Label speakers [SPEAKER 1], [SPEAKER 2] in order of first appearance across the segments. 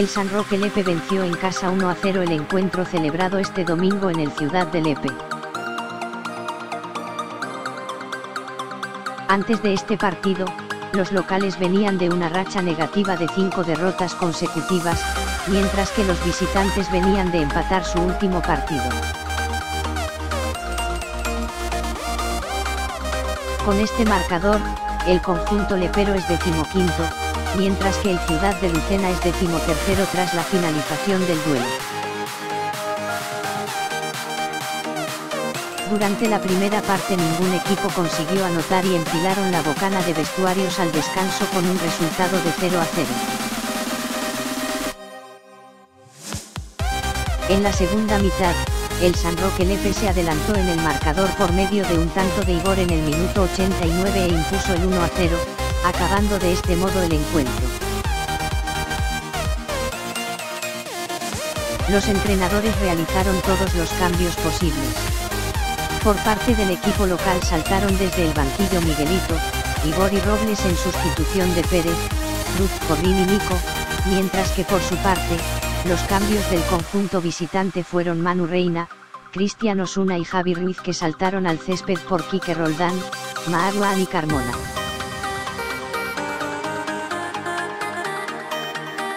[SPEAKER 1] el San Roque Lepe venció en casa 1 a 0 el encuentro celebrado este domingo en el Ciudad de Lepe. Antes de este partido, los locales venían de una racha negativa de cinco derrotas consecutivas, mientras que los visitantes venían de empatar su último partido. Con este marcador, el conjunto lepero es decimoquinto, mientras que el Ciudad de Lucena es decimotercero tras la finalización del duelo. Durante la primera parte ningún equipo consiguió anotar y enfilaron la bocana de vestuarios al descanso con un resultado de 0 a 0. En la segunda mitad, el San Roque Lepe se adelantó en el marcador por medio de un tanto de Igor en el minuto 89 e impuso el 1 a 0, acabando de este modo el encuentro. Los entrenadores realizaron todos los cambios posibles. Por parte del equipo local saltaron desde el banquillo Miguelito, Igor y Robles en sustitución de Pérez, Cruz Corrín y Nico, mientras que por su parte, los cambios del conjunto visitante fueron Manu Reina, Cristian Osuna y Javi Ruiz que saltaron al césped por Quique Roldán, Maruán y Carmona.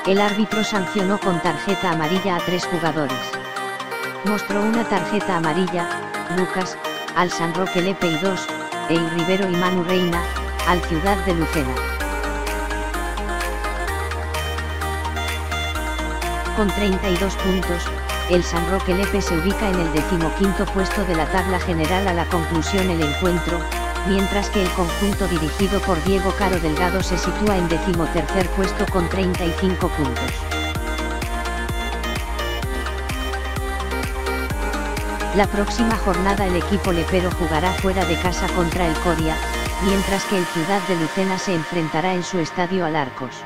[SPEAKER 1] El árbitro sancionó con tarjeta amarilla a tres jugadores. Mostró una tarjeta amarilla, Lucas, al San Roque Lepe y 2, Eil Rivero y Manu Reina, al Ciudad de Lucena. Con 32 puntos, el San Roque Lepe se ubica en el decimoquinto puesto de la tabla general a la conclusión el encuentro, mientras que el conjunto dirigido por Diego Caro Delgado se sitúa en decimotercer puesto con 35 puntos. La próxima jornada el equipo lepero jugará fuera de casa contra el Coria, mientras que el Ciudad de Lucena se enfrentará en su estadio al Arcos.